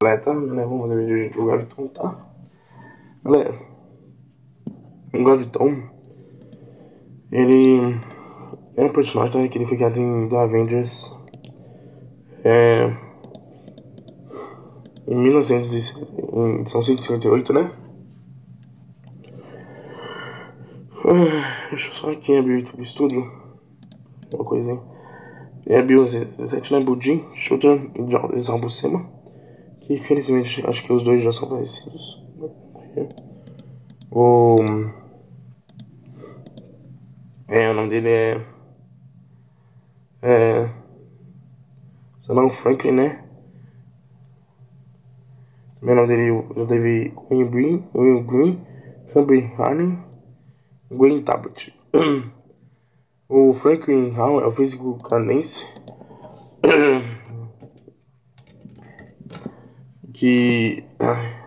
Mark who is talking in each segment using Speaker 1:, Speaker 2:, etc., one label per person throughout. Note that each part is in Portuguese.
Speaker 1: Galera, né? Vamos fazer vídeo do Gaviton, tá? Galera, o Gaviton, ele é um personagem né, que ele foi criado em The Avengers é, em 1958, né? Ah, deixa eu só aqui abrir o YouTube Studio, uma coisinha. É Bill 17, né? Budin, Shooter e. Que infelizmente acho que os dois já são falecidos. O. É, o nome dele é. É. Salão Franklin, né? Também o nome dele eu devi Will Green, Will Green, Humphrey Harney, Gwen Tablet. o Franklin Hall é o físico canadense. que. Ai,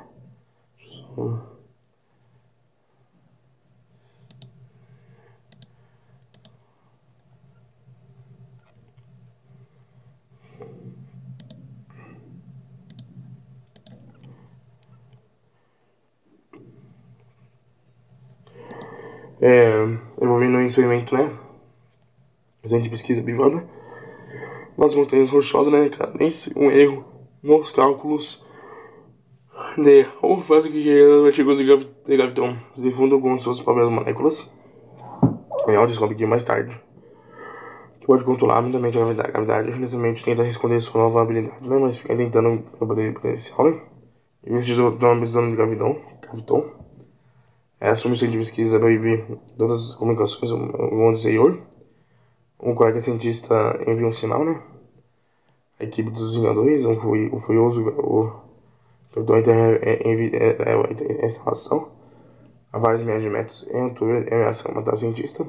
Speaker 1: é, envolvendo um experimento, né? De pesquisa privada. Nas montanhas rochosas, né? Nem um erro nos cálculos de o faz que os artigos de gravitão se fundam com suas próprias moléculas. E ela descobre que mais tarde que pode controlar mentalmente a gravidade. A gravidade infelizmente tenta esconder sua nova habilidade, né? Mas fica tentando o poder potencial, né? Investidor do nome do nome de gravidão, graviton. É, assume de pesquisa proibir todas as comunicações do exterior. Um colega cientista envia um sinal, né? A equipe dos Vingadores, um, o Furioso, o Capitão Inter essa ação a vários milhares de metros em altura e ameaça matar o cientista.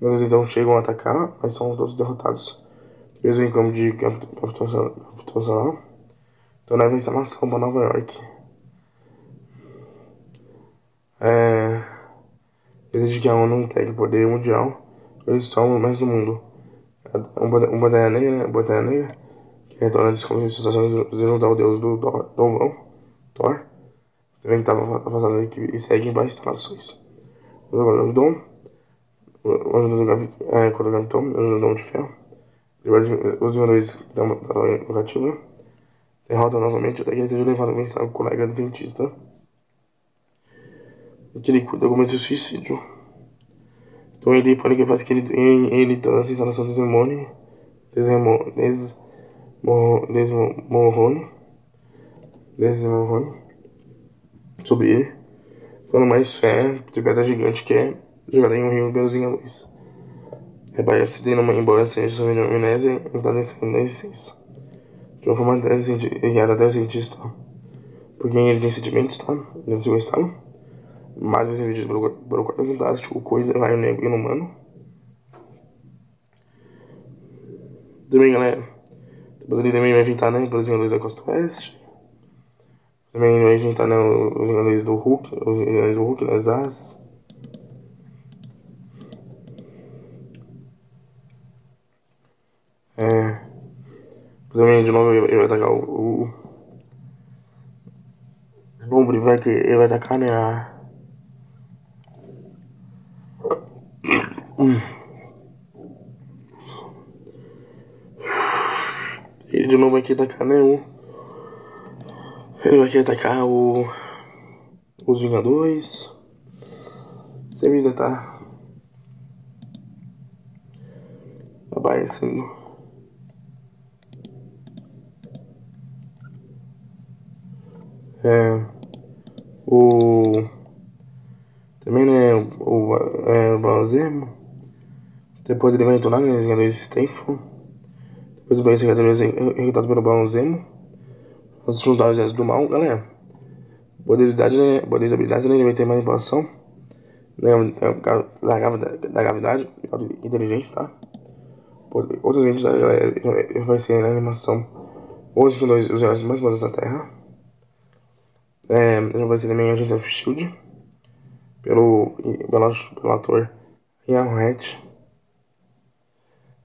Speaker 1: Eles então chegam a atacar, mas são todos derrotados. Preso em campo de gravitacional, então leva a instalação para Nova York. É, exige que a ONU integre o poder mundial eles são mais do mundo. Um Batalha Negra? Batalha Negra que retorna das situações junto ao deus do Dovão, Thor, também estava afastado da equipe e segue em baixas instalações. O Gavidon, o ajuda do é, o Gavidon, o ajuda de ferro, os Vingadores da locativa, derrota novamente até que ele seja levado a vencer o colega dentista, que ele documenta o suicídio. Então ele pode que faz que ele, ele, ele toda essa instalação desmone, desmone, des, Desmorrone, Desmorrone, sobre ele, falando mais fé de pedra gigante que é jogada em um rio pelos Vingadores. Reparece tendo uma embora seja sua amnésia e está descendo da existência. De uma forma ligada até cientista. Porque ele tem sentimentos, tá? Ele se gostava. Mais vai ser vendido pelo, pelo quarto fantástico, coisa, raio negro e inumano. Também, galera. Depois ele também vai enfrentar, né, pelos Vingadores da Costa Oeste. Também vai enfrentar, né, os Vingadores do Hulk, os Vingadores do Hulk, das As. É. Também, de novo, ele vai atacar o... o... Bom, ele vai, ele vai atacar, né, a... Ele novo vai querer atacar, né? O... Ele vai querer atacar o... Os Vingadores. Sempre tá... Aparecendo. É... O... Também, né? O... É, o Balzemo. Depois ele vai entonar, né? Os Vingadores Stanford. Os bens jogadores recrutados pelo Balão Zemo. Os juntar os do mal, galera. Poderidade, né? Poderidade, né? Ele vai ter manipulação. Né? Da, da gravidade, inteligência, tá? Outros vídeos da galera vai ser na animação. Hoje com dois os heróis mais poderosos da Terra. É, vai ser também Agents of Shield. Pelo, pelo, pelo ator Ian Hatch.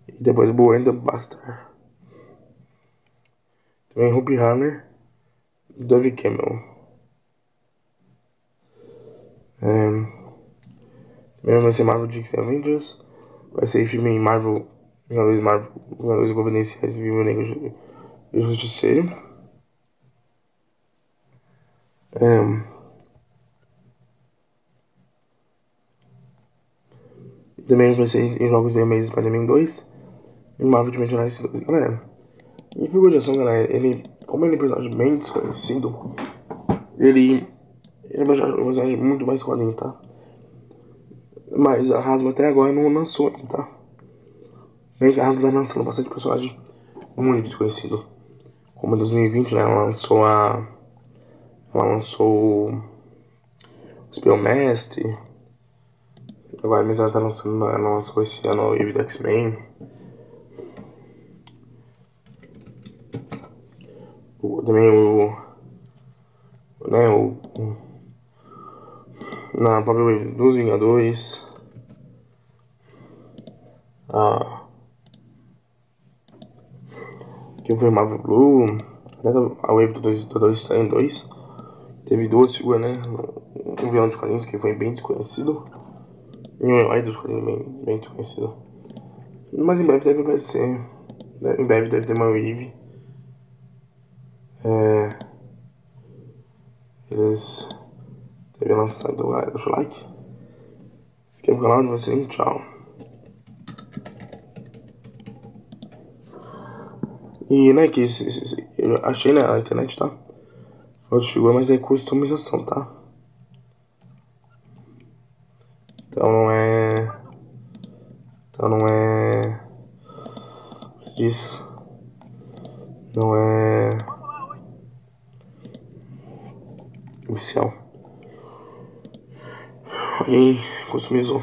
Speaker 1: E depois the Buster. Também Ruby Hammer Dove Cameron. É, também vai ser Marvel Dixie Avengers. Vai ser filme em Marvel. Vingadores Marvel. Vingadores Governenciais Viva Negro e Justiceiro. É, também vai ser em jogos de Amazing Spider-Man 2. E Marvel Dimensional 2. Galera. E figura de ação, galera. Ele. Como ele é um personagem bem desconhecido. Ele. Ele é um personagem muito mais quadrinho, tá? Mas a Hasbro até agora não lançou ainda, tá? Bem que a Hasbro tá lançando bastante personagem muito desconhecido. Como em 2020, né? Ela lançou a. Ela lançou. O Mestre. Agora mesmo ela tá lançando. Ela lançou esse ano o Eve do X-Men. Também o. Né, o. Na própria Wave dos Vingadores. Ah, que foi Marvel Blue, até a Wave do 2 do 2 em 2. Teve duas figuras, né? Um vilão de quadrinhos que foi bem desconhecido. E um herói dos quadrinhos bem, bem desconhecido. Mas em breve deve aparecer. Né? Em breve deve ter uma Wave. É... Eles então galera, deixa o like. Se inscreva no canal de vocês, tchau. E, né, que eu achei na internet, tá? Foto de figura, mas é customização, tá? Então não é... Então não é... Se diz... Não é... Oficial. Alguém customizou.